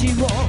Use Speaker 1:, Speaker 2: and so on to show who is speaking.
Speaker 1: 寂寞